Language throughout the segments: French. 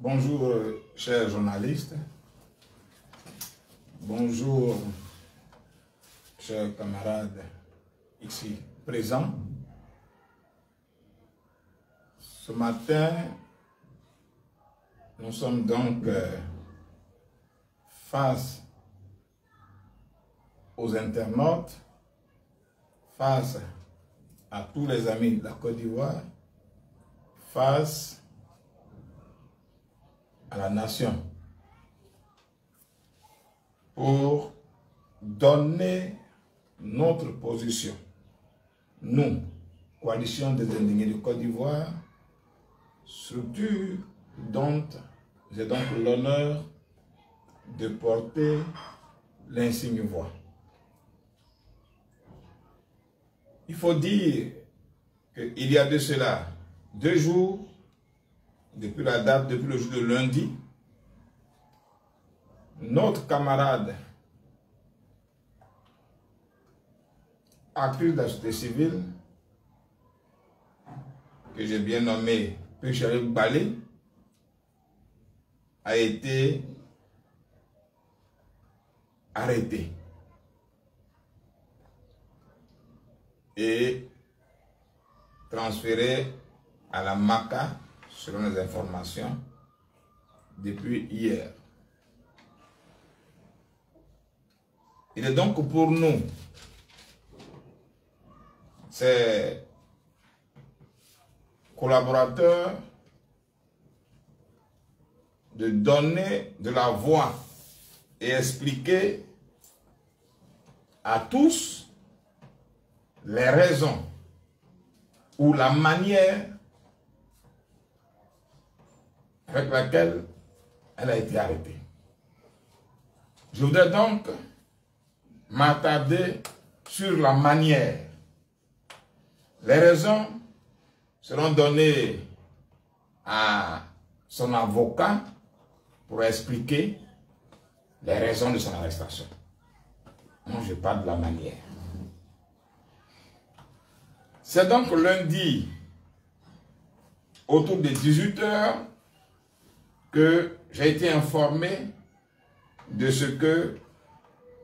Bonjour, euh, chers journalistes. Bonjour, chers camarades ici présents. Ce matin, nous sommes donc euh, face aux internautes, face à tous les amis de la Côte d'Ivoire, face à la nation pour donner notre position. Nous, coalition des indignés de Côte d'Ivoire, structure dont j'ai donc l'honneur de porter l'insigne voix. Il faut dire qu'il y a de cela deux jours, depuis la date, depuis le jour de lundi, notre camarade actrice de la société civile, que j'ai bien nommé Pécharé Balé, a été arrêté. Et transféré à la MACA, selon les informations, depuis hier. Il est donc pour nous, ces collaborateurs, de donner de la voix et expliquer à tous les raisons ou la manière avec laquelle elle a été arrêtée. Je voudrais donc m'attarder sur la manière. Les raisons seront données à son avocat pour expliquer les raisons de son arrestation. Moi, je parle de la manière. C'est donc lundi, autour de 18 heures, que j'ai été informé de ce que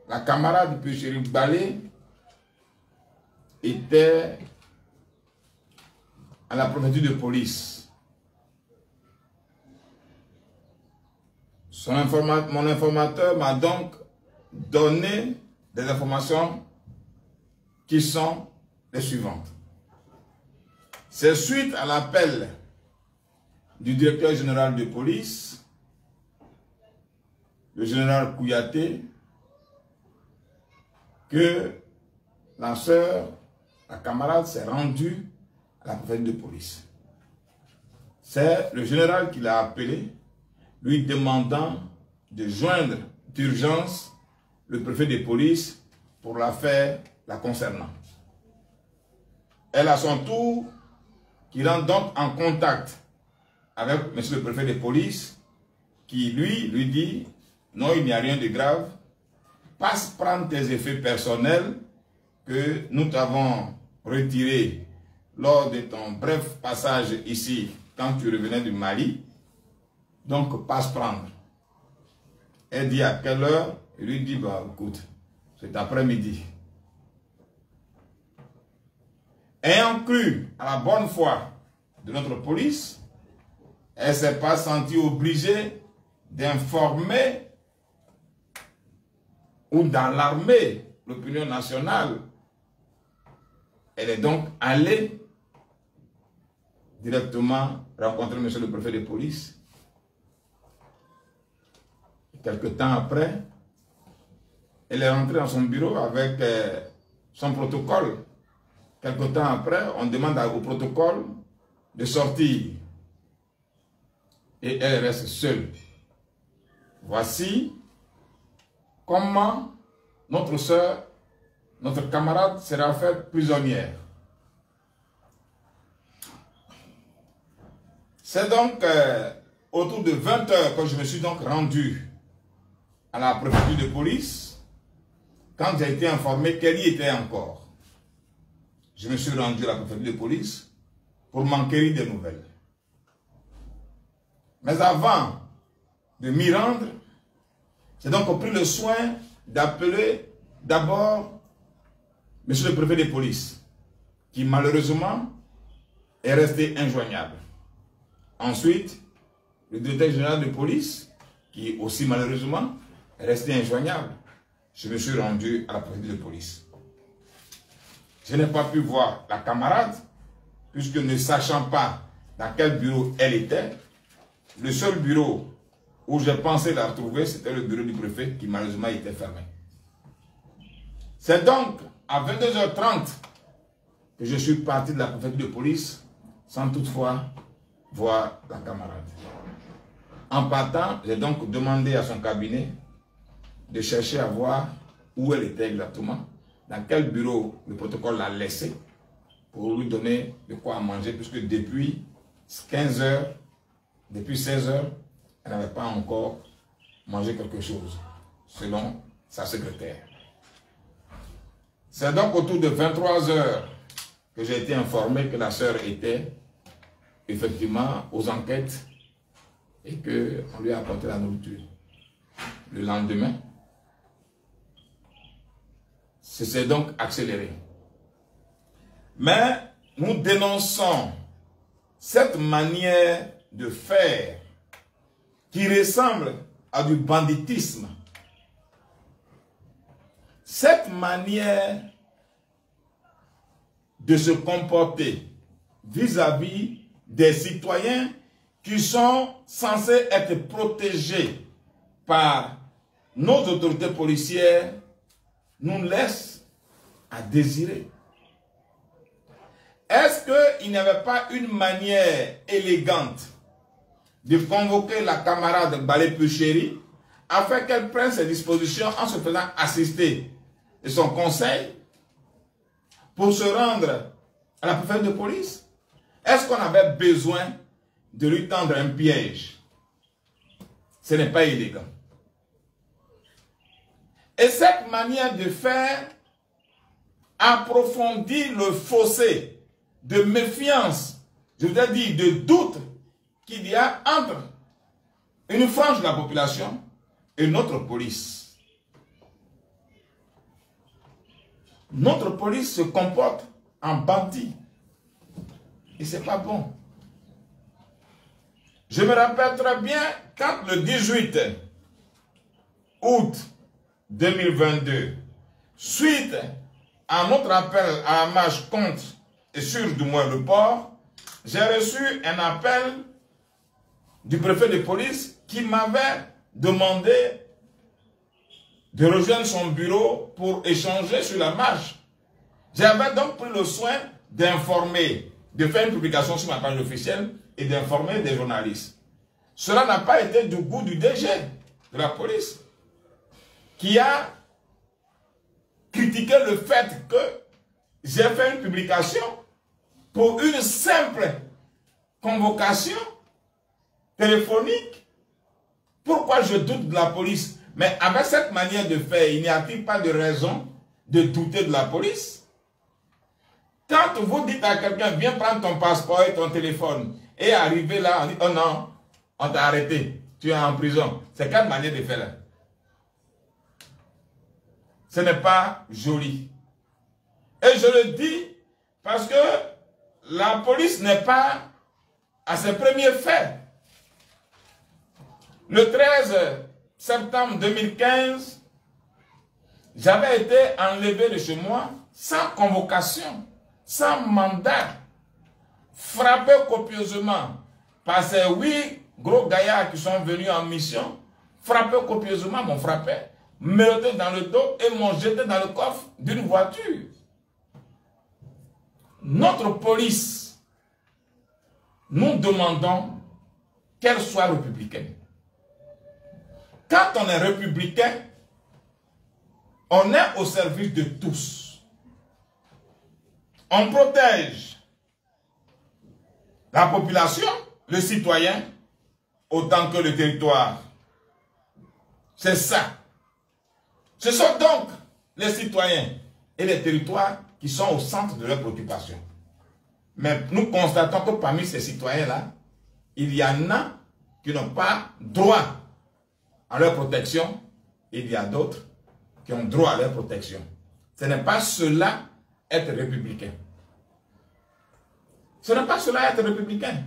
la camarade de Chéri Balé était à la préfecture de police. Son mon informateur m'a donc donné des informations qui sont les suivantes. C'est suite à l'appel du directeur général de police, le général Kouyaté, que la sœur, la camarade s'est rendue à la préfecture de police. C'est le général qui l'a appelé, lui demandant de joindre d'urgence le préfet de police pour l'affaire la concernant. Elle, à son tour, qui rentre donc en contact avec monsieur le préfet de police, qui lui, lui dit, non, il n'y a rien de grave, passe prendre tes effets personnels que nous t'avons retirés lors de ton bref passage ici, quand tu revenais du Mali. Donc, passe prendre. Elle dit à quelle heure? Il lui dit, bah, écoute, c'est après-midi. Ayant cru à la bonne foi de notre police, elle ne s'est pas sentie obligée d'informer ou d'alarmer l'opinion nationale. Elle est donc allée directement rencontrer M. le préfet de police. Quelque temps après, elle est rentrée dans son bureau avec euh, son protocole. Quelque temps après, on demande au protocole de sortir. Et elle reste seule. Voici comment notre soeur, notre camarade sera faite prisonnière. C'est donc euh, autour de 20 heures que je me suis donc rendu à la préfecture de police quand j'ai été informé qu'elle y était encore. Je me suis rendu à la préfecture de police pour m'enquérir des nouvelles. Mais avant de m'y rendre, j'ai donc pris le soin d'appeler d'abord Monsieur le préfet de police, qui malheureusement est resté injoignable. Ensuite, le directeur général de police, qui aussi malheureusement est resté injoignable. Je me suis rendu à la préfecture de police. Je n'ai pas pu voir la camarade, puisque ne sachant pas dans quel bureau elle était, le seul bureau où j'ai pensé la retrouver, c'était le bureau du préfet qui malheureusement était fermé. C'est donc à 22h30 que je suis parti de la préfecture de police sans toutefois voir la camarade. En partant, j'ai donc demandé à son cabinet de chercher à voir où elle était exactement, dans quel bureau le protocole l'a laissé, pour lui donner de quoi manger, puisque depuis 15 heures, depuis 16 heures, elle n'avait pas encore mangé quelque chose, selon sa secrétaire. C'est donc autour de 23 heures que j'ai été informé que la sœur était effectivement aux enquêtes et qu'on lui a apporté la nourriture. Le lendemain, c'est donc accéléré. Mais nous dénonçons cette manière de faire qui ressemble à du banditisme. Cette manière de se comporter vis-à-vis des citoyens qui sont censés être protégés par nos autorités policières nous laisse à désirer. Est-ce qu'il n'y avait pas une manière élégante de convoquer la camarade Balé Puchéry afin qu'elle prenne ses dispositions en se faisant assister de son conseil pour se rendre à la préfecture de police Est-ce qu'on avait besoin de lui tendre un piège? Ce n'est pas élégant. Et cette manière de faire approfondit le fossé de méfiance, je voudrais dire de doute qu'il y a entre une frange de la population et notre police. Notre police se comporte en bandit. Et c'est pas bon. Je me rappelle très bien quand le 18 août 2022, suite à notre appel à la marche contre et sur du moins le port, j'ai reçu un appel du préfet de police qui m'avait demandé de rejoindre son bureau pour échanger sur la marche. J'avais donc pris le soin d'informer, de faire une publication sur ma page officielle et d'informer des journalistes. Cela n'a pas été du goût du DG de la police qui a critiqué le fait que j'ai fait une publication pour une simple convocation téléphonique. Pourquoi je doute de la police? Mais avec cette manière de faire, il n'y a-t-il pas de raison de douter de la police? Quand vous dites à quelqu'un, viens prendre ton passeport et ton téléphone, et arriver là, on dit, oh non, on t'a arrêté, tu es en prison. C'est quelle manière de faire là? Ce n'est pas joli. Et je le dis parce que la police n'est pas à ses premiers faits. Le 13 septembre 2015, j'avais été enlevé de chez moi sans convocation, sans mandat, frappé copieusement par ces huit gros gaillards qui sont venus en mission, frappé copieusement, m'ont frappé me dans le dos et m'ont jeté dans le coffre d'une voiture. Notre police, nous demandons qu'elle soit républicaine. Quand on est républicain, on est au service de tous. On protège la population, le citoyen, autant que le territoire. C'est ça ce sont donc les citoyens et les territoires qui sont au centre de leurs préoccupations. Mais nous constatons que parmi ces citoyens-là, il y en a qui n'ont pas droit leur protection, il y a d'autres qui ont droit à leur protection. Ce n'est pas cela être républicain. Ce n'est pas cela être républicain.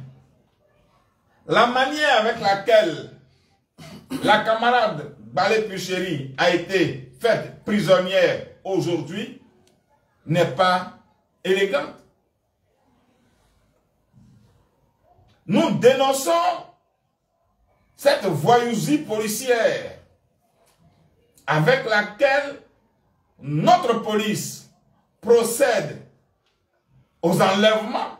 La manière avec laquelle la camarade Balé Puchéry a été faite prisonnière aujourd'hui n'est pas élégante. Nous dénonçons cette voyousie policière avec laquelle notre police procède aux enlèvements.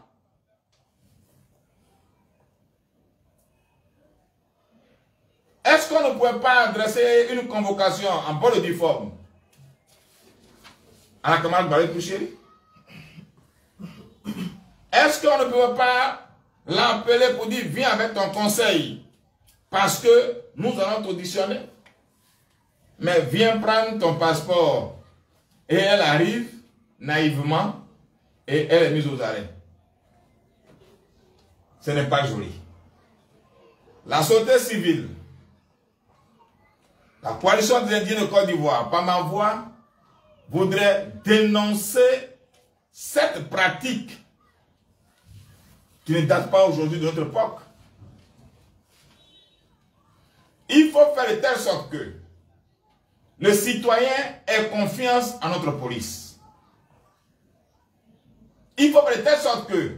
Est-ce qu'on ne pouvait pas adresser une convocation en bonne et due forme à la camarade Barré Pouchéry Est-ce qu'on ne pouvait pas l'appeler pour dire viens avec ton conseil parce que nous allons t'auditionner mais viens prendre ton passeport. Et elle arrive naïvement et elle est mise aux arrêts. Ce n'est pas joli. La société civile, la coalition des Indiens de Côte d'Ivoire, par ma voix, voudrait dénoncer cette pratique qui ne date pas aujourd'hui de notre époque. Il faut faire de telle sorte que le citoyen ait confiance en notre police. Il faut faire de telle sorte que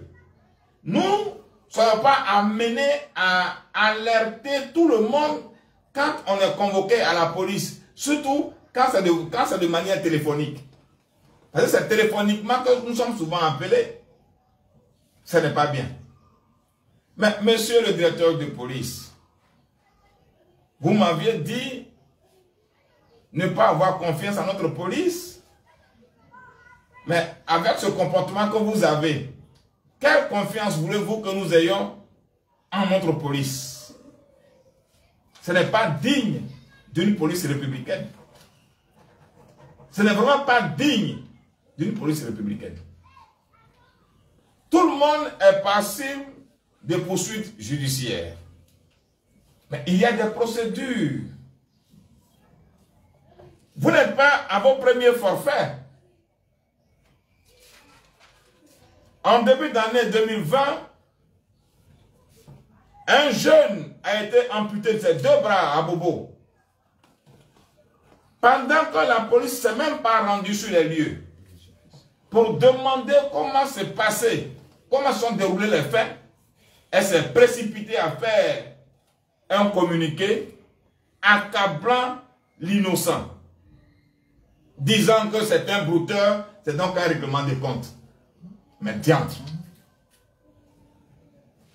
nous ne soyons pas amenés à alerter tout le monde quand on est convoqué à la police, surtout quand c'est de, de, manière téléphonique. Parce que c'est téléphoniquement que nous sommes souvent appelés. Ce n'est pas bien. Mais monsieur le directeur de police, vous m'aviez dit ne pas avoir confiance en notre police. Mais avec ce comportement que vous avez, quelle confiance voulez-vous que nous ayons en notre police? Ce n'est pas digne d'une police républicaine. Ce n'est vraiment pas digne d'une police républicaine. Tout le monde est passible de poursuites judiciaires. Mais il y a des procédures vous n'êtes pas à vos premiers forfaits. En début d'année 2020, un jeune a été amputé de ses deux bras à Bobo. Pendant que la police ne s'est même pas rendue sur les lieux pour demander comment s'est passé, comment sont déroulés les faits, elle s'est précipitée à faire un communiqué accablant l'innocent disant que c'est un brouteur, c'est donc un règlement de compte. Mais diantre.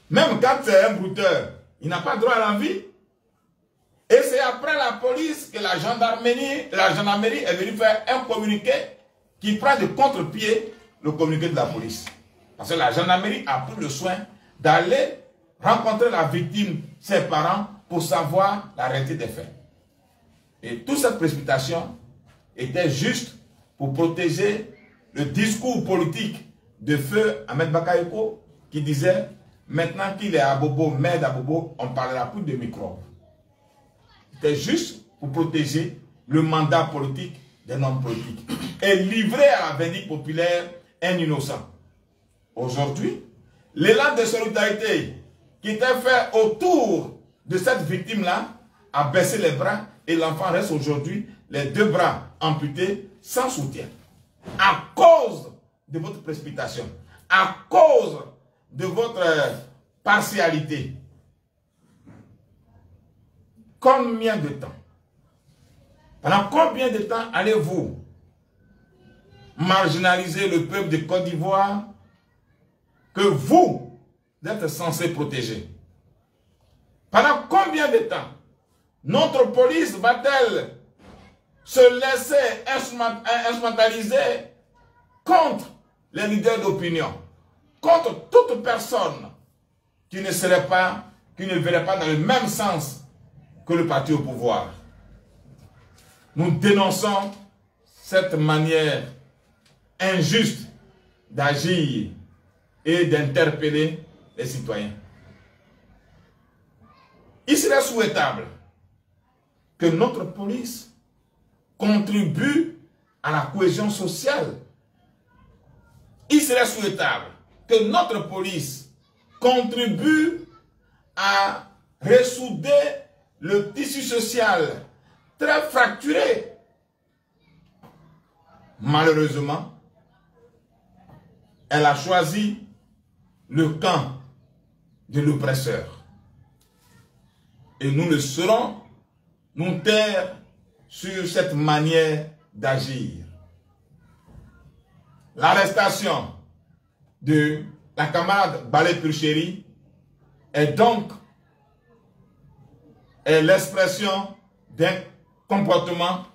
Même quand c'est un brouteur, il n'a pas droit à la vie. Et c'est après la police que la gendarmerie, la gendarmerie est venue faire un communiqué qui prend de contre-pied le communiqué de la police. Parce que la gendarmerie a pris le soin d'aller rencontrer la victime, ses parents, pour savoir la réalité des faits. Et toute cette précipitation était juste pour protéger le discours politique de feu Ahmed Bakayoko qui disait maintenant qu'il est à Bobo, maire d'Abobo, on parlera plus de microbes. C'était juste pour protéger le mandat politique d'un homme politique et livrer à la vindicte populaire un innocent. Aujourd'hui, l'élan de solidarité qui était fait autour de cette victime-là a baissé les bras et l'enfant reste aujourd'hui les deux bras amputés sans soutien. À cause de votre précipitation, à cause de votre partialité. Combien de temps Pendant combien de temps allez-vous marginaliser le peuple de Côte d'Ivoire que vous êtes censé protéger Pendant combien de temps notre police va-t-elle se laisser instrumentaliser contre les leaders d'opinion, contre toute personne qui ne serait pas, qui ne verrait pas dans le même sens que le parti au pouvoir? Nous dénonçons cette manière injuste d'agir et d'interpeller les citoyens. il serait souhaitable que notre police contribue à la cohésion sociale. Il serait souhaitable que notre police contribue à ressouder le tissu social très fracturé. Malheureusement, elle a choisi le camp de l'oppresseur. Et nous ne serons nous taire sur cette manière d'agir. L'arrestation de la camarade Balé Purchéry est donc l'expression d'un comportement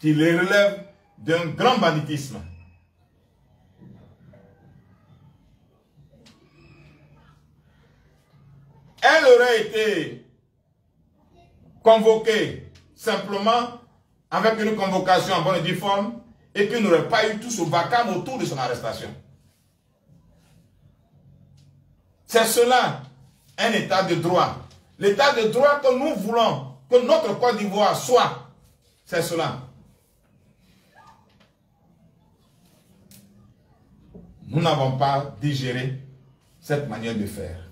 qui les relève d'un grand banditisme. Elle aurait été convoquée simplement avec une convocation en bonne et due forme et qu'il n'aurait pas eu tout ce vacarme autour de son arrestation. C'est cela, un état de droit. L'état de droit que nous voulons que notre Côte d'Ivoire soit, c'est cela. Nous n'avons pas digéré cette manière de faire.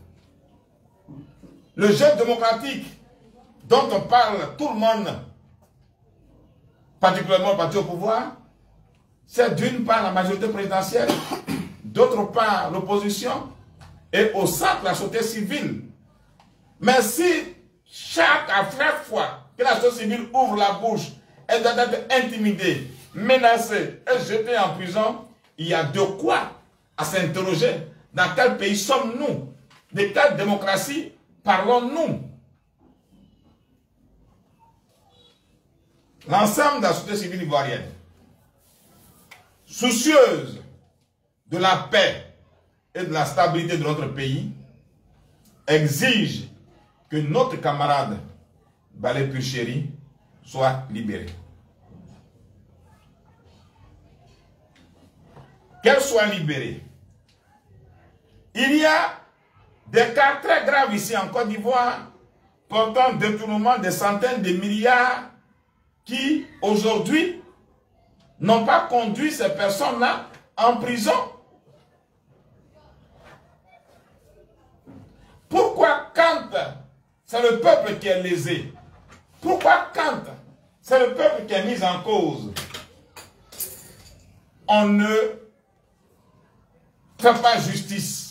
Le jeu démocratique dont on parle tout le monde, particulièrement le parti au pouvoir, c'est d'une part la majorité présidentielle, d'autre part l'opposition, et au centre la société civile. Mais si chaque, à chaque fois que la société civile ouvre la bouche, elle doit être intimidée, menacée et jetée en prison, il y a de quoi s'interroger. Dans quel pays sommes-nous? De quelle démocratie parlons-nous L'ensemble de la société civile ivoirienne, soucieuse de la paix et de la stabilité de notre pays, exige que notre camarade Balé Puchéry soit libéré. Qu'elle soit libérée. Il y a des cas très graves ici en Côte d'Ivoire portant détournement de centaines de milliards qui, aujourd'hui, n'ont pas conduit ces personnes-là en prison. Pourquoi quand c'est le peuple qui est lésé? Pourquoi quand c'est le peuple qui est mis en cause? On ne fait pas justice.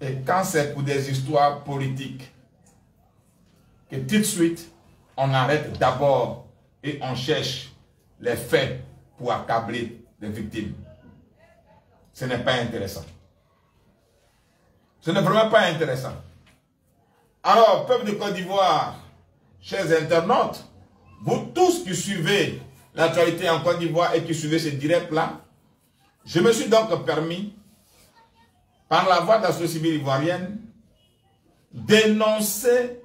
Et quand c'est pour des histoires politiques, que tout de suite, on arrête d'abord et on cherche les faits pour accabler les victimes. Ce n'est pas intéressant. Ce n'est vraiment pas intéressant. Alors, peuple de Côte d'Ivoire, chers internautes, vous tous qui suivez l'actualité en Côte d'Ivoire et qui suivez ce direct-là, je me suis donc permis, par la voix de la société civile ivoirienne, d'énoncer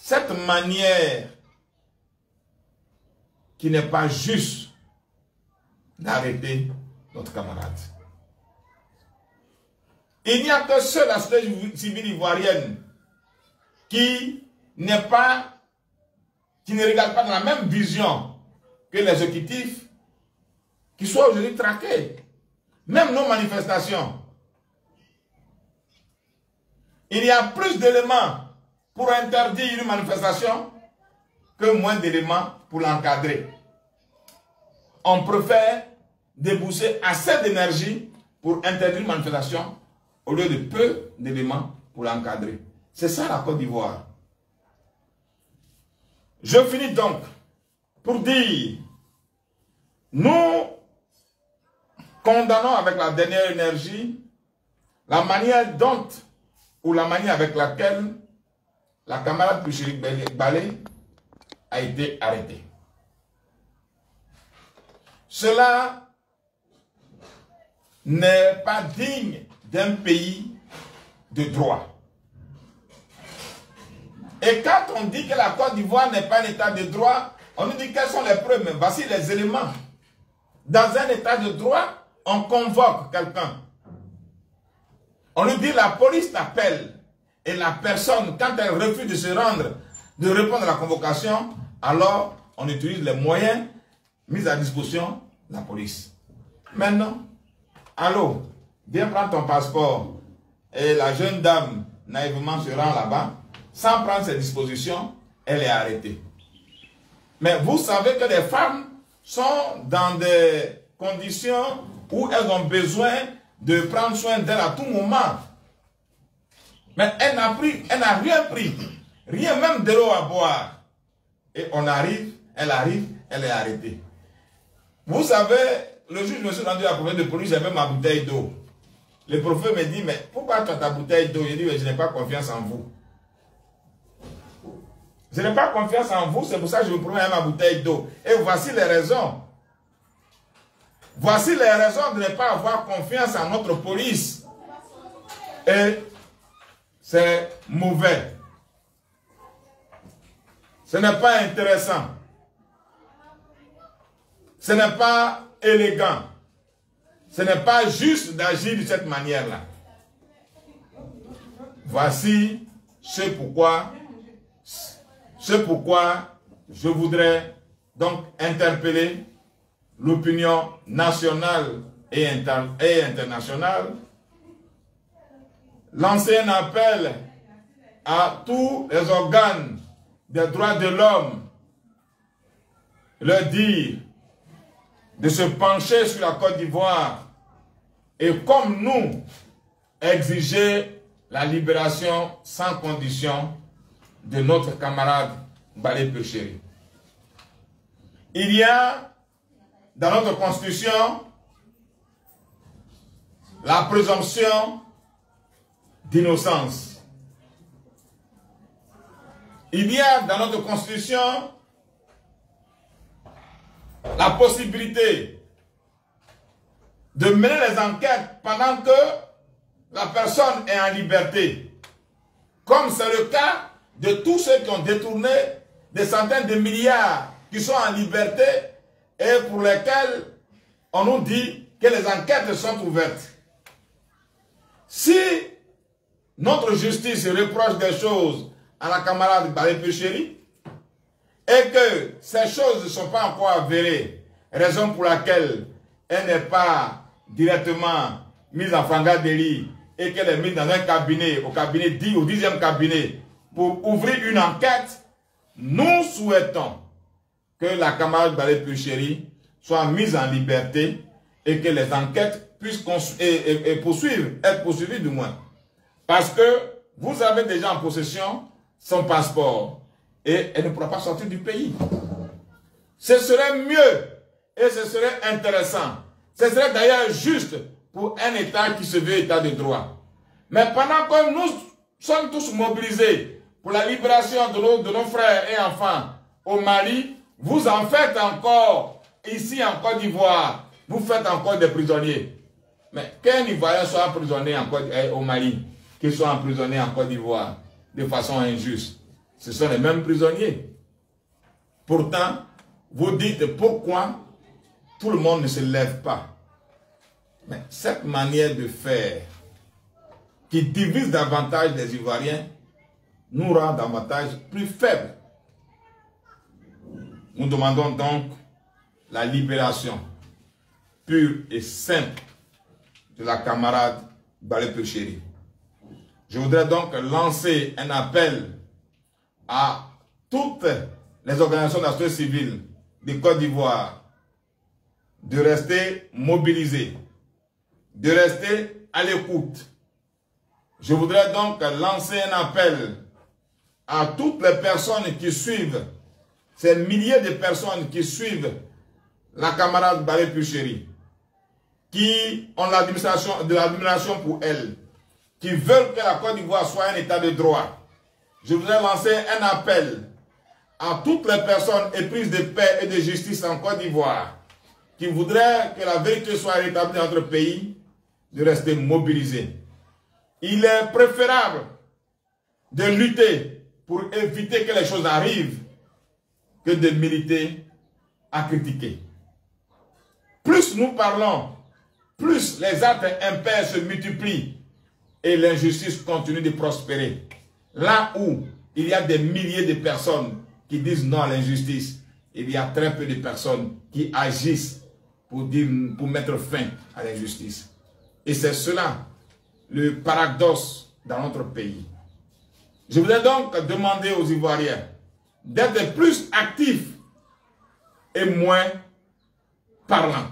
cette manière qui n'est pas juste d'arrêter notre camarade. Il n'y a que seule la société civile ivoirienne qui n'est pas, qui ne regarde pas dans la même vision que l'exécutif, qui soit aujourd'hui traqué. Même nos manifestations. Il y a plus d'éléments pour interdire une manifestation que moins d'éléments pour l'encadrer. On préfère débourser assez d'énergie pour interdire une manifestation au lieu de peu d'éléments pour l'encadrer. C'est ça la Côte d'Ivoire. Je finis donc pour dire, nous condamnons avec la dernière énergie la manière dont ou la manière avec laquelle la camarade Puchérik Balé a été arrêtée. Cela n'est pas digne d'un pays de droit. Et quand on dit que la Côte d'Ivoire n'est pas un état de droit, on nous dit quelles sont les preuves. Mais voici les éléments. Dans un état de droit, on convoque quelqu'un. On nous dit la police t'appelle. et la personne, quand elle refuse de se rendre, de répondre à la convocation, alors on utilise les moyens mis à disposition de la police. Maintenant, allô, viens prendre ton passeport. Et la jeune dame naïvement se rend là-bas, sans prendre ses dispositions, elle est arrêtée. Mais vous savez que les femmes sont dans des conditions où elles ont besoin de prendre soin d'elles à tout moment. Mais elle n'a pris, elle n'a rien pris. Rien, même de l'eau à boire. Et on arrive, elle arrive, elle est arrêtée. Vous savez, le je me suis rendu à la de police, j'avais ma bouteille d'eau. Le prophète me dit, mais pourquoi tu as ta bouteille d'eau Je dis, je n'ai pas confiance en vous. Je n'ai pas confiance en vous, c'est pour ça que je vous promets ma bouteille d'eau. Et voici les raisons. Voici les raisons de ne pas avoir confiance en notre police. Et c'est mauvais. Ce n'est pas intéressant. Ce n'est pas élégant. Ce n'est pas juste d'agir de cette manière-là. Voici ce pourquoi, ce pourquoi je voudrais donc interpeller l'opinion nationale et, internationale, lancer un appel à tous les organes des droits de l'homme, leur dire de se pencher sur la Côte d'Ivoire et comme nous, exiger la libération sans condition de notre camarade Balé Péchéry. Il y a dans notre constitution la présomption d'innocence. Il y a dans notre constitution la possibilité de mener les enquêtes pendant que la personne est en liberté. Comme c'est le cas de tous ceux qui ont détourné des centaines de milliards qui sont en liberté et pour lesquels on nous dit que les enquêtes sont ouvertes. Si notre justice reproche des choses à la camarade Baré Péchéry, et que ces choses ne sont pas encore avérées, raison pour laquelle elle n'est pas directement mise en fanga délit et qu'elle est mise dans un cabinet, au cabinet 10, au dixième cabinet, pour ouvrir une enquête, nous souhaitons que la camarade Balé Puchéry soit mise en liberté et que les enquêtes puissent poursuivre, être poursuivies du moins. Parce que vous avez déjà en possession son passeport et elle ne pourra pas sortir du pays. Ce serait mieux et ce serait intéressant. Ce serait d'ailleurs juste pour un État qui se veut État de droit. Mais pendant que nous sommes tous mobilisés pour la libération de nos frères et enfants au Mali, vous en faites encore ici en Côte d'Ivoire. Vous faites encore des prisonniers. Mais qu'un Ivoirien soit emprisonné en Côte, eh, au Mali, qu'il soit emprisonné en Côte d'Ivoire de façon injuste, ce sont les mêmes prisonniers. Pourtant, vous dites pourquoi tout le monde ne se lève pas. Mais cette manière de faire qui divise davantage les Ivoiriens nous rend davantage plus faibles. Nous demandons donc la libération pure et simple de la camarade Balé Chéri. Je voudrais donc lancer un appel à toutes les organisations de la société civile de Côte d'Ivoire de rester mobilisées, de rester à l'écoute. Je voudrais donc lancer un appel à toutes les personnes qui suivent, ces milliers de personnes qui suivent la camarade Barré Puchéry, qui ont de l'admiration pour elle, qui veulent que la Côte d'Ivoire soit un état de droit, je voudrais lancer un appel à toutes les personnes éprises de paix et de justice en Côte d'Ivoire qui voudraient que la vérité soit rétablie dans notre pays, de rester mobilisés. Il est préférable de lutter pour éviter que les choses arrivent que de militer à critiquer. Plus nous parlons, plus les actes impairs se multiplient et l'injustice continue de prospérer. Là où il y a des milliers de personnes qui disent non à l'injustice, il y a très peu de personnes qui agissent pour, dire, pour mettre fin à l'injustice. Et c'est cela le paradoxe dans notre pays. Je voudrais donc demander aux Ivoiriens d'être plus actifs et moins parlants.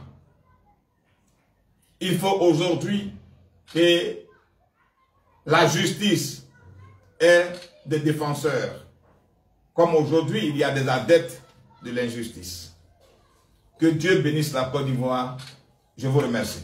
Il faut aujourd'hui que la justice ait des défenseurs. Comme aujourd'hui, il y a des adeptes de l'injustice. Que Dieu bénisse la Côte d'Ivoire. Je vous remercie.